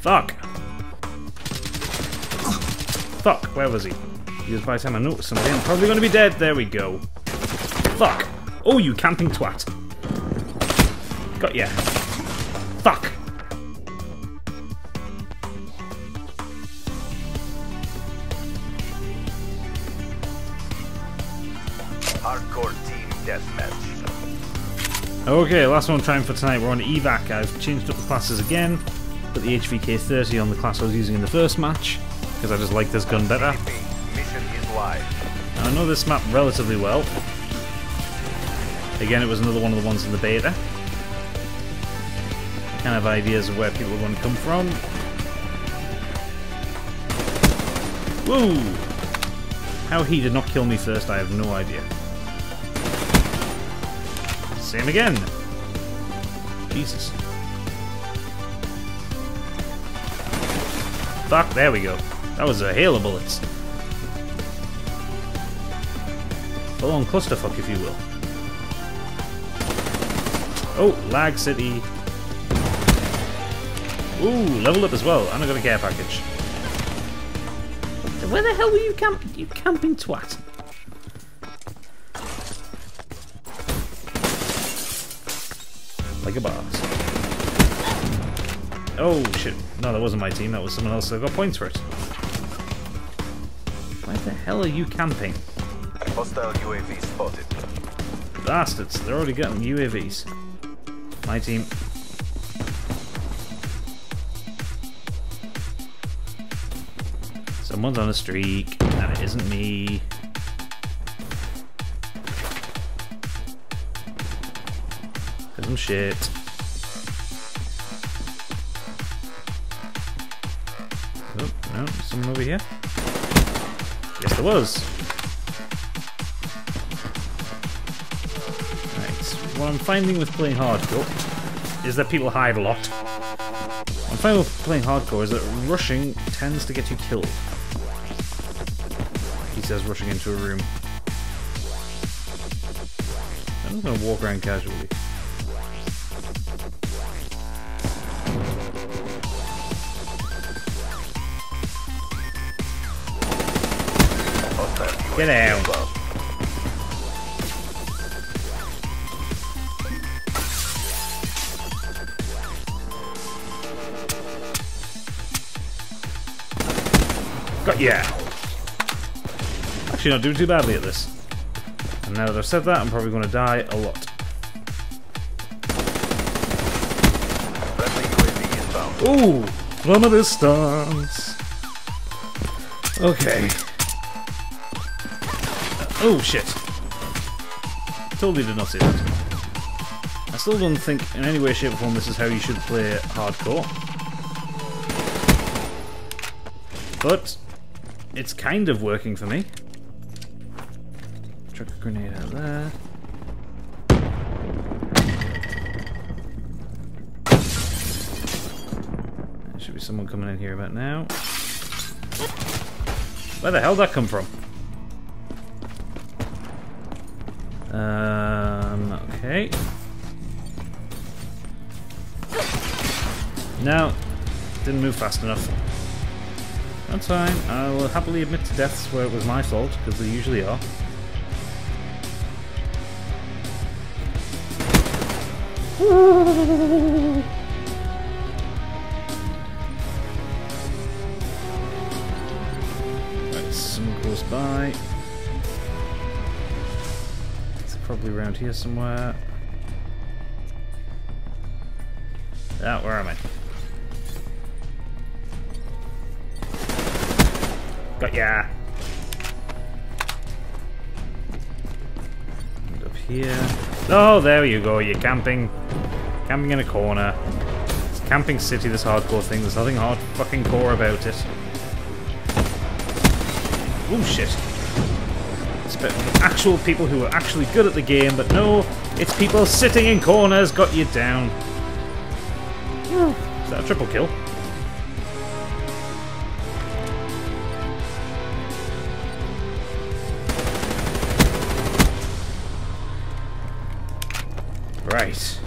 Fuck. Fuck, where was he? He was by the time I noticed him again. Probably gonna be dead. There we go. Fuck. Oh, you camping twat. Got ya. Fuck. Hardcore team deathmatch. Okay, last one trying for tonight. We're on evac. I've changed up the classes again. Put the HVK 30 on the class I was using in the first match because I just like this gun better. Live. I know this map relatively well. Again, it was another one of the ones in the beta. Kind of ideas of where people are going to come from. Woo! How he did not kill me first, I have no idea. Same again. Jesus. Fuck, there we go. That was a hail of bullets. Full on clusterfuck, if you will. Oh, Lag City. Ooh, level up as well, and I got a care package. Where the hell were you camp you camping twat? Like a boss. Oh shit. No, that wasn't my team, that was someone else that got points for it. Where the hell are you camping? Hostile UAV spotted. Bastards, they're already getting UAVs. My team. Someone's on a streak, and it isn't me. Cause I'm shit. Someone over here? Yes, there was. Right, what I'm finding with playing hardcore is that people hide a lot. What I'm finding with playing hardcore is that rushing tends to get you killed. He says rushing into a room. I'm just gonna walk around casually. Get out. Got ya! Actually not doing too badly at this. And now that I've said that, I'm probably gonna die a lot. Ooh! From a distance! Okay. Oh shit. Totally did not see that. I still don't think in any way, shape or form this is how you should play hardcore. But it's kind of working for me. Chuck a grenade out there. There should be someone coming in here about now. Where the hell did that come from? Um, okay. No, didn't move fast enough. That's fine. I will happily admit to deaths where it was my fault, because they usually are. Right, someone close by. Probably around here somewhere. Ah, where am I? Got ya! And up here. Oh, there you go, you're camping. Camping in a corner. It's Camping City, this hardcore thing. There's nothing hard fucking core about it. Oh shit. About actual people who are actually good at the game, but no, it's people sitting in corners got you down. Is that a triple kill? Right.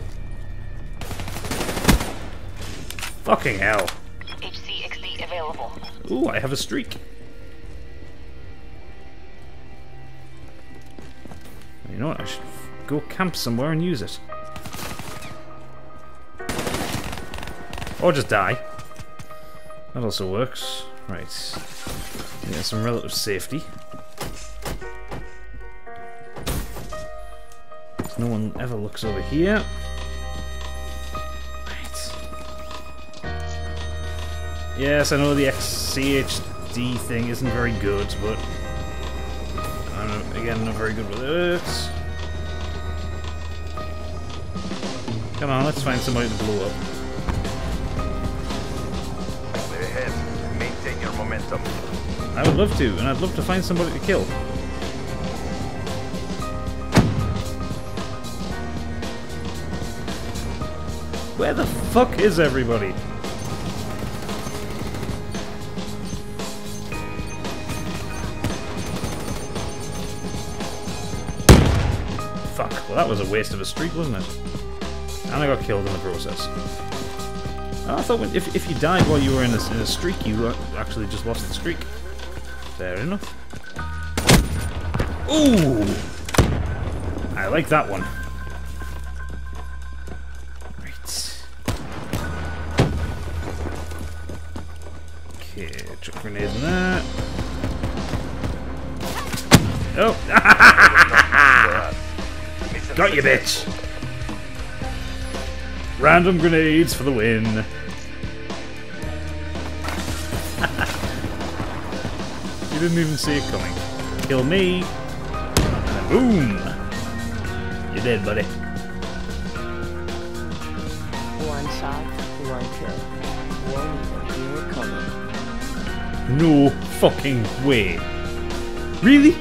Fucking hell. HCXD available. Ooh, I have a streak. You know what? I should go camp somewhere and use it. Or just die. That also works. Right. Yeah, some relative safety. No one ever looks over here. Right. Yes, I know the XCHD thing isn't very good, but I'm again not very good with it. Come on, let's find somebody to blow up. Ahead. Maintain your momentum. I would love to, and I'd love to find somebody to kill. Where the fuck is everybody? Well that was a waste of a streak, wasn't it? And I got killed in the process. I thought when, if, if you died while you were in a, in a streak, you actually just lost the streak. Fair enough. Ooh! I like that one. Right. Okay, chuck grenades in there. Oh! Got you, bitch! Random grenades for the win. you didn't even see it coming. Kill me. And boom! You're dead, buddy. One shot, one kill. One you were coming. No fucking way. Really?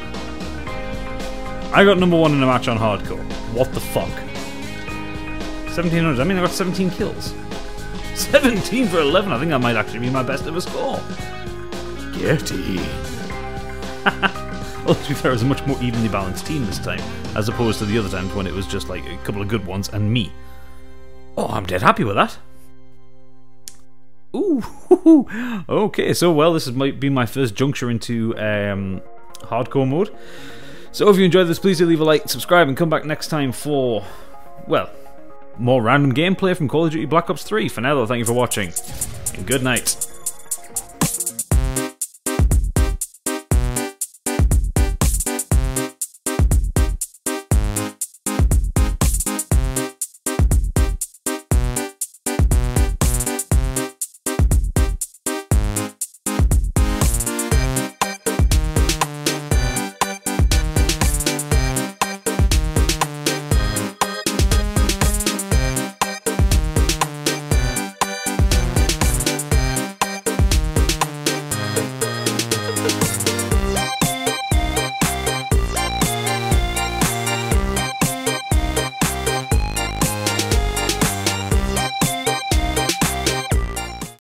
I got number one in a match on hardcore. What the fuck? 1700. I mean, I got 17 kills. 17 for 11. I think that might actually be my best ever score. Get in. well, to be fair, it was a much more evenly balanced team this time, as opposed to the other times when it was just like a couple of good ones and me. Oh, I'm dead happy with that. Ooh, okay. So, well, this is, might be my first juncture into um, hardcore mode. So, if you enjoyed this, please do leave a like, subscribe, and come back next time for, well, more random gameplay from Call of Duty Black Ops 3. For now, though, thank you for watching, and good night.